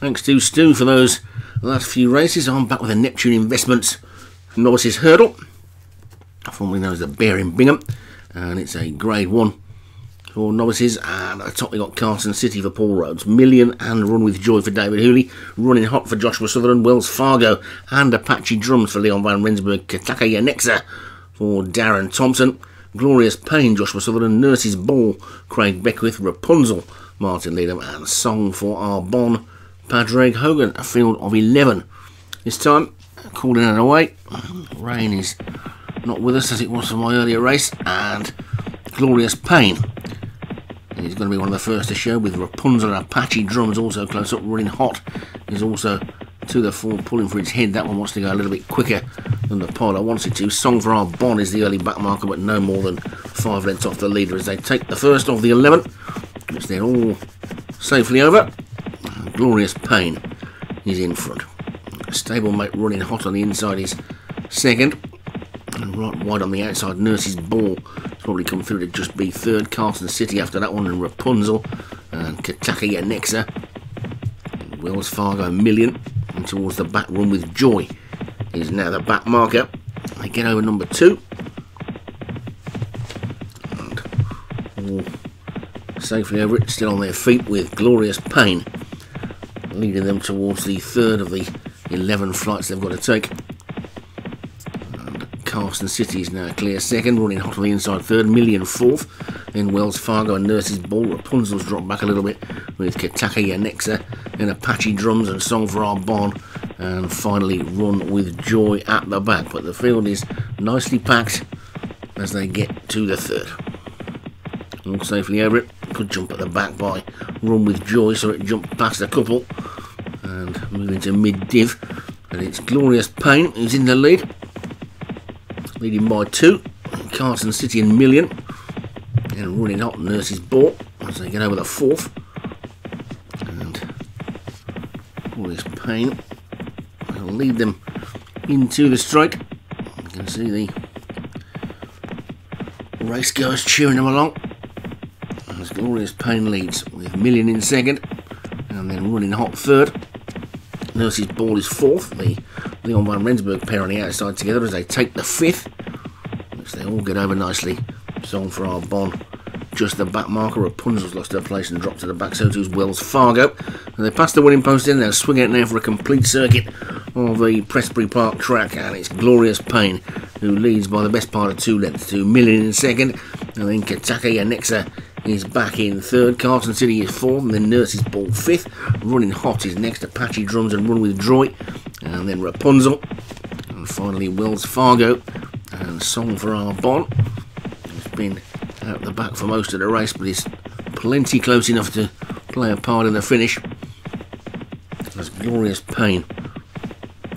Thanks to Stu for those last few races. I'm back with the Neptune Investments Novices Hurdle, formerly known as the Baring Bingham, and it's a Grade 1 for novices. And at the top we got Carson City for Paul Rhodes, Million and Run with Joy for David Hooley, Running Hot for Joshua Sutherland, Wells Fargo and Apache Drums for Leon Van Rensburg, Kataka Yanexa for Darren Thompson, Glorious Pain, Joshua Sutherland, Nurse's Ball, Craig Beckwith, Rapunzel, Martin Leadham, and Song for Arbonne, Padraig Hogan, a field of 11. This time, calling it away. Rain is not with us as it was for my earlier race, and Glorious Pain. He's going to be one of the first to show with Rapunzel and Apache drums also close up, running hot. He's also to the fore, pulling for its head. That one wants to go a little bit quicker than the Polar wants it to. Song for Arbonne is the early back marker, but no more than five lengths off the leader as they take the first of the 11, which they're all safely over. Glorious Pain is in front. Stablemate running hot on the inside is second. And right wide on the outside, Nurse's Ball probably come through to just be third. Carson City after that one, and Rapunzel and Kataki Nexa. Wells Fargo Million. And towards the back run with Joy is now the back marker. They get over number two. And all safely over it, still on their feet with Glorious Pain leading them towards the third of the 11 flights they've got to take. And Carson City is now clear second, running hot on the inside third, Million fourth. Then Wells Fargo and Nurse's Ball. Rapunzel's dropped back a little bit with Kataka Yanexa. Then Apache Drums and Song for Arbonne. And finally Run with Joy at the back. But the field is nicely packed as they get to the third. All safely over it. Could jump at the back by Run with Joy, so it jumped past a couple Um, and moving to mid div. And it's Glorious Pain who's in the lead, leading by two. Carson City and Million, and running hot Nurse's Ball as they get over the fourth. And Glorious Pain will lead them into the strike. You can see the race goers cheering them along. As Glorious Pain leads with Million in second, and then running hot third. Nurse's ball is fourth. The Leon Van Rensburg pair on the outside together as they take the fifth, which they all get over nicely. Song for Arbonne. Just the back marker. Rapunzel's lost her place and dropped to the back, so too's Wells Fargo. And they pass the winning post in, they'll swing it now for a complete circuit of the Prestbury Park track, and it's Glorious Pain who leads by the best part of two lengths to Million in second, and then Kataka Yanexa is back in third. Carson City is fourth, and then Nurse's Ball fifth. Running hot is next. Apache Drums and Run with Joy, and then Rapunzel, and finally Wells Fargo and Song for Arbonne. He's been out the back for most of the race, but he's plenty close enough to play a part in the finish. As Glorious Pain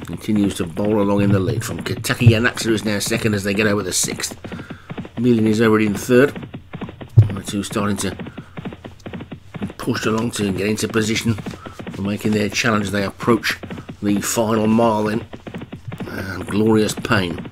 continues to bowl along in the lead from Kentucky Anaxa is now second as they get over the sixth. Million is already in third. The two starting to be pushed along to get into position for making their challenge. as They approach the final mile then. And Glorious Pain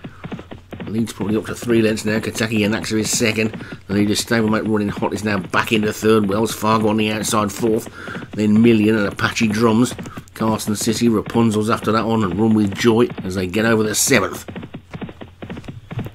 leads probably up to three lengths now. Kentucky Anaxa is second. The leader stablemate running hot is now back into third. Wells Fargo on the outside fourth. Then Million and Apache Drums. Carson City, Rapunzel's after that one, and Run with Joy as they get over the seventh.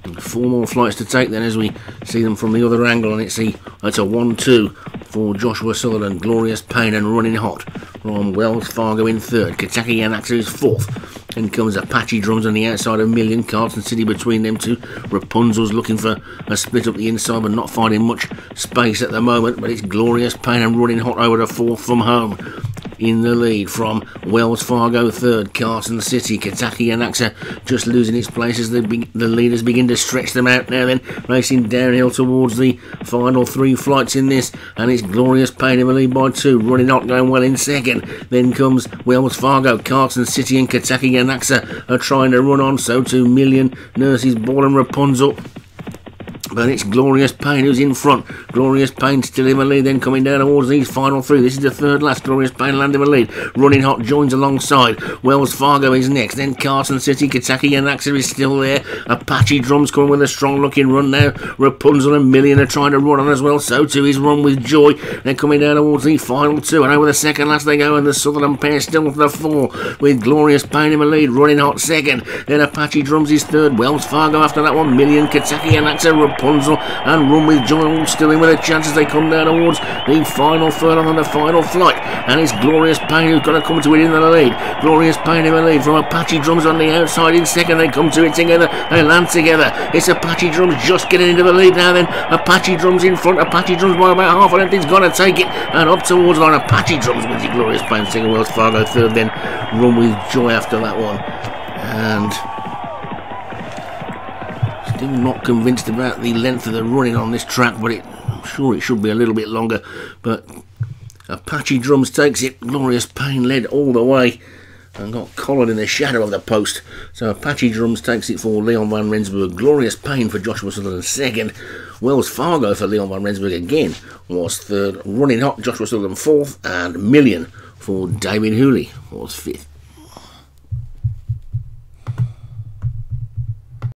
And four more flights to take then as we see them from the other angle, and it's a it's a one-two for Joshua Sutherland, Glorious Pain and Running Hot from Wells Fargo in third. Kentucky Anaxa is fourth. Then comes Apache Drums on the outside of Million. Carson City between them two. Rapunzel's looking for a split up the inside, but not finding much space at the moment. But it's Glorious Pain and Running Hot over the fourth from home in the lead from Wells Fargo third, Carson City, Kentucky Anaxa just losing its place as the, the leaders begin to stretch them out now then racing downhill towards the final three flights in this and it's Glorious Pain in the lead by two, running not going well in second. Then comes Wells Fargo, Carson City and Kentucky Anaxa are trying to run on so too Million, Nurses Ball and Rapunzel But it's Glorious Pain who's in front. Glorious Pain still in the lead, then coming down towards these final three. This is the third last. Glorious Pain landing the lead. Running Hot joins alongside. Wells Fargo is next. Then Carson City, Kentucky and Axel is still there. Apache Drums coming with a strong looking run now. Rapunzel and Million are trying to run on as well. So too is Run with Joy. They're coming down towards the final two. And over the second last they go. And the Sutherland pair still for the four. With Glorious Pain in the lead. Running Hot second. Then Apache Drums is third. Wells Fargo after that one. Million, Kentucky and Axel. Rapunzel and Run with Joy all still in with a chance as they come down towards the final furlong on the final flight. And it's Glorious Pain who's going to come to it in the lead. Glorious Pain in the lead from Apache Drums on the outside in second. They come to it together. They land together. It's Apache Drums just getting into the lead now then. Apache Drums in front. Apache Drums by about half. Don't think he's going to take it. And up towards line. Apache Drums with the Glorious Pain. Second Wells Fargo third. Then Run with Joy after that one. And Still not convinced about the length of the running on this track, but it, I'm sure it should be a little bit longer. But Apache Drums takes it. Glorious Pain led all the way and got collared in the shadow of the post. So Apache Drums takes it for Leon Van Rensburg. Glorious Pain for Joshua Sutherland second. Wells Fargo for Leon Van Rensburg again was third. Running Hot, Joshua Sutherland fourth. And Million for David Hooley was fifth.